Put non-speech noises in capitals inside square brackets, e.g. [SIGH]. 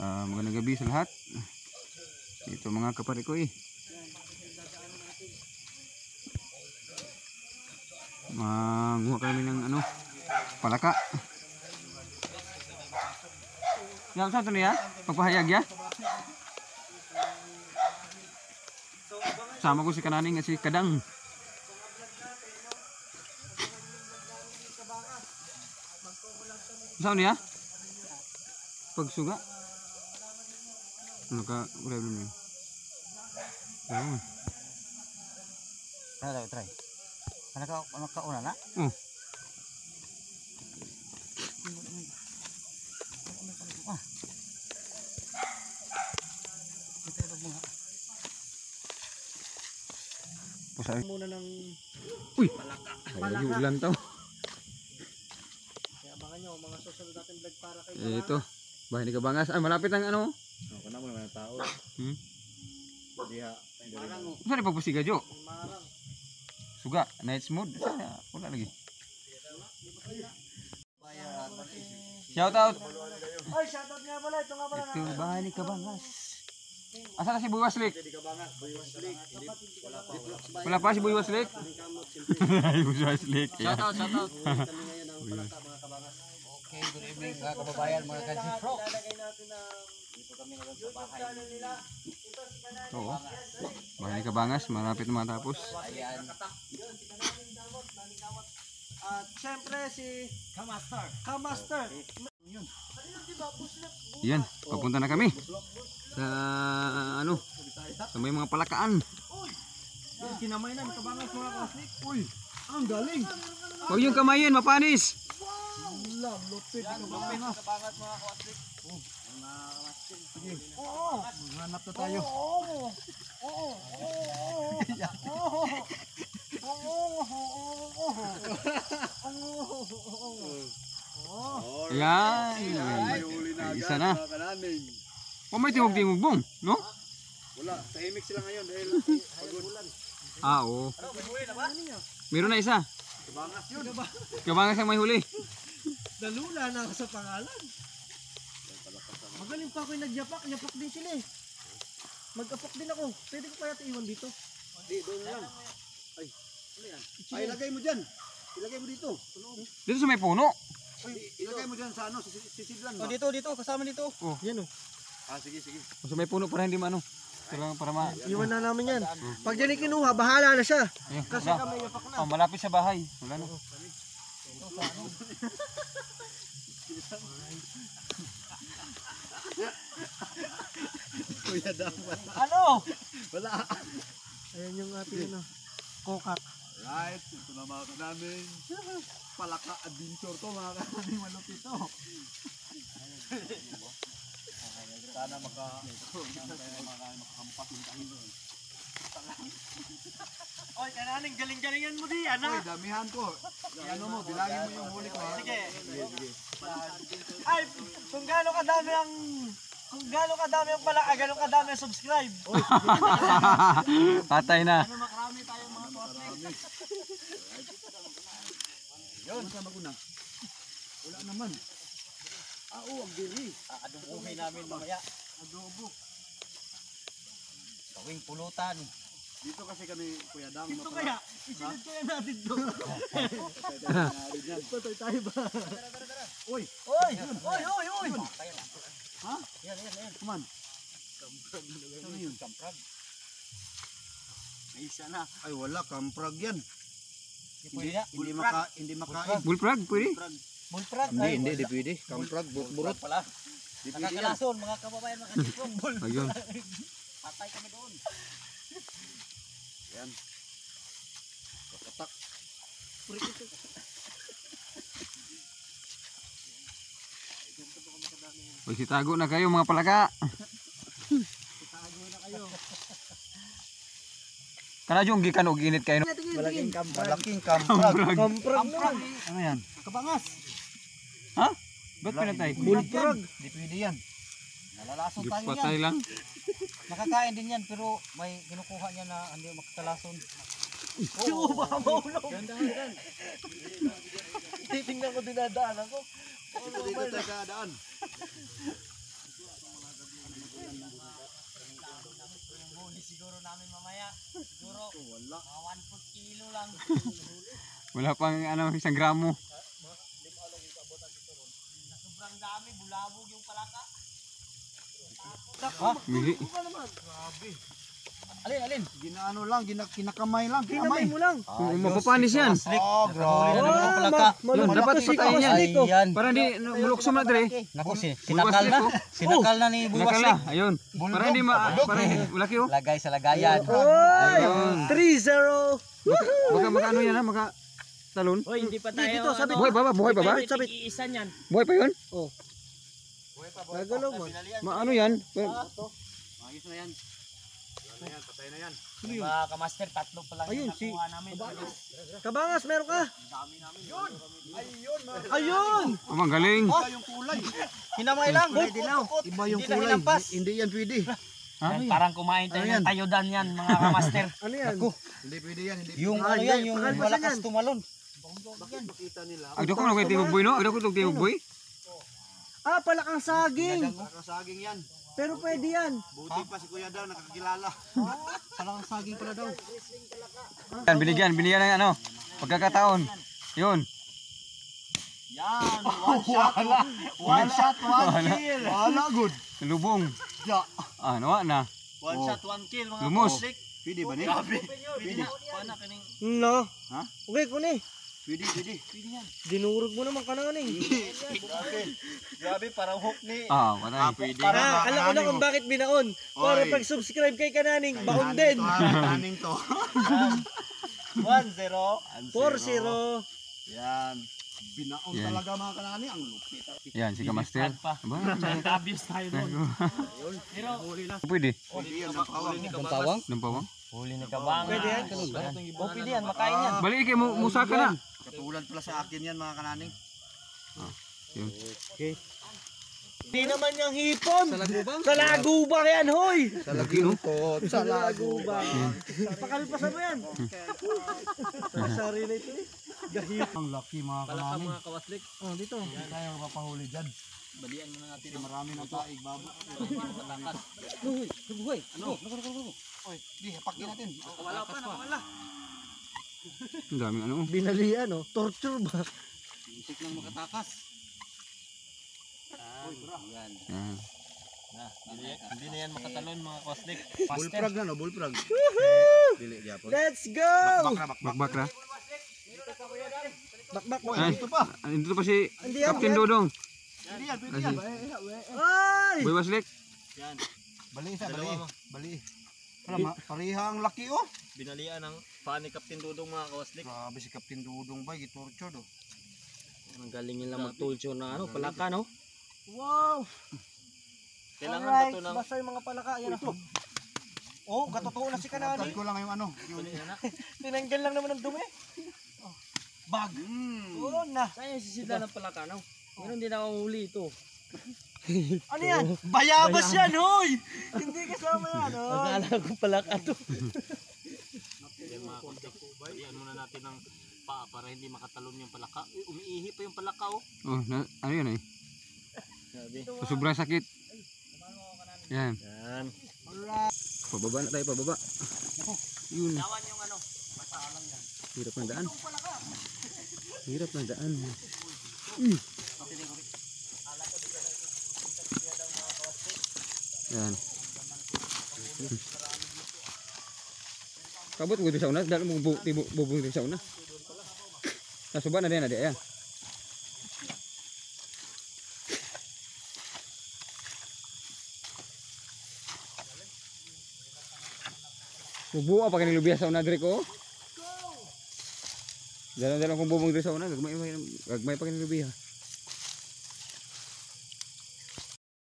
Ah, magandang gabi sa lahat. Ito mga kapatid ko eh. Manguha kami ng ano, palaka. Yan sa ito niya? Pagpahayag ya? Sama ko si Kananing at si Kadang. Saan niya? Pagsuga. Ano ka, belum niya. Ano daw, try. Ano ka, ano ka una na? Oh. Ah. Mga. Pusay. muna ng Uy! Ay, ulan to. Natin vlog para kay Eh, ito. Bahay ni Kabangas. Ay, malapit ang ano. Ako na mo naman ang tao. Hmm? Diha. Marang oh. Saan ipagpusiga, Jo? Marang. Suga. Night mode. Saan? Wala lagi. Shout out. Ay, shoutout nga pala. Ito nga pala. Ito, bahay ni Kabangas. Asan na si Boy Waslik? Wala pa si Boy Waslik? Boy Waslik. Yeah. Shoutout, shoutout. Okay, good evening mga kababayan, mga kansi pro. Lalagay natin ng Dito kami ngayon sa bahay. Oo. Bahay ni Kabangas. Malapit na matapos. Ayan. At syempre si Kamaster. Kamaster. Yan. Papunta na kami. Sa ano? Sa may mga palakaan. Kinamay na. Kabangas mga kasnik. Uy. Ang galing. Huwag yung kamayin. Mapanis. Lam. Lupit. Kabangas. Kabangat mga kawaslik. Oo. Hanap na tayo. Oo. Oo. Oo. Yan. uli Ay, isa na. mga. O may tingog-tingog bong. No? Wala, tahimik sila ngayon dahil pagod. [LAUGHS] Ah, oo. Meron na isa. Kabangas yun. Kabangas ang may huli. Dalula na ako sa pangalan. Magaling pa ako yung nagyapak. Yapak din sila eh. Mag-apak din ako. Pwede ko kaya ito iwan dito? Di, doon lang. Ay, ano yan? Ay, ilagay mo dyan. Ilagay mo dito. Dito sa may puno. Ay, ilagay mo dyan sa ano, si- sisidlan Oh, ba? dito, dito, kasama dito. Yan o. Ah, sige, sige. O sa may puno para hindi maano. Lang para ma... Iwan na namin yan. Pag yan yung kinuha, bahala na siya. Ayun, Kasi kami yapak na. Oh, malapit sa bahay. Wala na. Kuya daw, wala. Ano? Wala. Ayan yung ating ano. Kokak. Right, ito na mga kananing. Palaka adventure to mga kananing malupit to. Sana maka makakampas yung tayo doon. [LAUGHS] Oy, kananing galing-galingan mo di, anak. damihan ko. Ano mo, bilangin mo yung huli ko ha. Sige. Sige, sige. Ay, kung gaano kadami ang kung gaano kadami ang pala, ah, gaano kadami ang subscribe. [LAUGHS] Patay na. Ano makarami tayong mga posting. Yun, sa maguna. Wala naman. Ah, oo, ang diri. Adubuhin namin mamaya. Adobo. Gawing pulutan. Dito kasi kami, Kuya Dang. Dito kaya, isunod kaya natin [LAUGHS] doon. Patay tayo ba? Uy, Oy, oy, oy, oy. ha? Yan, yan, yan. Kuman. Ano yun? Kamprag. May isa na. Ay, wala. Kamprag yan. Hindi pwede na. Hindi, maka, hindi makain. Bullfrog, pwede. Bulprag. Hindi, hindi, wala. di pwede. Kamprag, Burot burot. pala. Nakakalason mga kababayan mga [LAUGHS] kansiprong. Bul. Ayun. [LAUGHS] Patay kami doon. Yan. Kakatak. Uy, sitago na kayo mga palaka. Kana yung gikan og init kayo. no? Malaking kamprag. Malaking kamprag. Kamprag. Ano yan? Kabangas. Ha? Ba't pinatay? Bullfrog. Di pwede yan. Nalalason tayo Patay yan. lang. [LAUGHS] Nakakain din yan pero may kinukuha niya na hindi makakalason. [LAUGHS] Oo, baka maulog. Titingnan ko dinadaan ako. Dito tayo sa daan. Huli siguro namin mamaya. Siguro, Wala. mga 1 kilo lang. Wala pang ano, isang gramo. Sobrang dami, bulabog yung palaka. Mili. Alin, alin? Ginaano lang, gina, kinakamay lang. Kinamay mo lang. Kung mapapanis yan. Oh, grabe. Oh. Yun, dapat patayin yan. Ayan. Para hindi no, muluksom na dire. Naku, si, sinakal na. Sinakal na ni Buwas. Nakala, ayun. Para hindi ma para hindi malaki oh. Lagay sa lagayan. Ayun. 3-0. Baka maka ano yan ha, maka talon. Hoy, hindi pa tayo. Dito, sabi- Buhay pa ba? Buhay ba? Sabit, Iisa niyan. Buhay pa yun? Nagalaw mo. Ma ano yan? Ayos na yan. Na yan, patay na yan. Mga kamaster, tatlo pa lang yung nakuha namin. Kabangas, meron ka. Ayun! Oh, ang galing. Iba yung kulay. Hinamay lang. Pwede na. Iba yung kulay. Hindi yan pwede. Yan, parang kumain tayo Ano ng tayodan yan, mga kamaster. [LAUGHS] Ano yan? Hindi pwede yan. Hindi Yung ano yan, yung malakas tumalon. Bakit makita nila? Agdo ko na kay Tibog Boy no? Agdo ko Tibog Boy. Ah, palakang saging. Nakasaging yan. Pero pwede yan. Buti pa si Kuya daw nakakilala. [LAUGHS] Parang saging pala daw. Yan, binigyan, binigyan ng ano, pagkakataon. Yun. Yan, [LAUGHS] one shot. One shot, one kill. Wala good. Lubong. Ya. Ah, nawa na. One shot, one kill, mga Lumos. Pwede ba ni? Grabe. Pwede. Paano kaning No. Ha? Okay ko ni. Pwede, pwede. Dinurog mo naman ka na ni. Grabe, parang hook ni. Ah, patay. pwede. Ah, alam ko na kung bakit binaon. Para Oy. pag subscribe kay kananing, baon din. Kaning to. [LAUGHS] 1-0. 4-0. [LAUGHS] Yan. Binaon Yan. talaga mga kanani. Ang lupit. Yan, si Kamaster. Obvious tayo doon. Pero, pwede. Pwede yan. Ang pawang. Pampawang? Huli ni Kabang. Pwede yan. O, pwede yan, makain yan. Balik kay mo musa ka na. Katulad pala sa akin yan mga kanani. Yun. Di naman yung hipon. Sa lagubang? Sa lagubang yan, hoy. Sa lagilukot. Sa lagubang. Pakalpasan mo yan. Sari na ito eh. Ang laki mga kanani. kawaslik. Oh, dito. Hindi tayo mapahuli dyan. Balian muna natin. Marami ng taig babo. Hoy, hoy. Ano? Oy, di hapakin natin. Wala pa, wala. Ang daming ano. Binalian, oh. Torture ba? Isik lang makatakas. Yan. Yan. Na, hindi, hindi na yan makatalon mga koslik. Bullfrog na no, bullfrog. Dili gyapon. Let's go! Bakra bakra. Bakbak ra. Bakbak mo. Ay, Ito pa. ah, dito pa si yan, Captain yan. Dodong. Hindi yan, pwede yan. Ay! Boy Waslik. Yan. Bali sa bali. Bali. Wala ma, pareha ang laki oh. Binalian ng ni Captain Dudong mga kawaslik. Grabe si Captain Dudong ba, gitorture do. Ang galing nila magtulcho na ano, palaka no? Wow! Kailangan Alright, ba to ng... basta yung mga palaka. Yan ito. Oh, katotoo na si Kanani. ko lang yung ano. Yung, [LAUGHS] Tinanggal lang naman ng dumi. bag. Mm. Oo na. Saan yung sisida ng palaka no? Meron din ako huli ito. [LAUGHS] Ano yan? Bayabas yan, hoy! Hindi kasama yan, [LAUGHS] hoy! Akala ko palaka to. Yan mga. Iyan muna natin ng paa para hindi makatalon yung palaka. Umiihi pa yung palaka oh. Oh, na, ano yan eh. Sobrang sakit. Yan. Yan. Pababa na tayo, pababa. Yun. Tawan yung ano, masaalang yan. Hirap ng daan. Hirap ng daan. Kabut gue di sauna, dalam bumbu tibu bubuk di sauna. Nah, coba ada yang ada ya. Bubu apa kini lu biasa una diri ko? Jalan-jalan kong di diri sa una, gagmay, gagmay pa kini.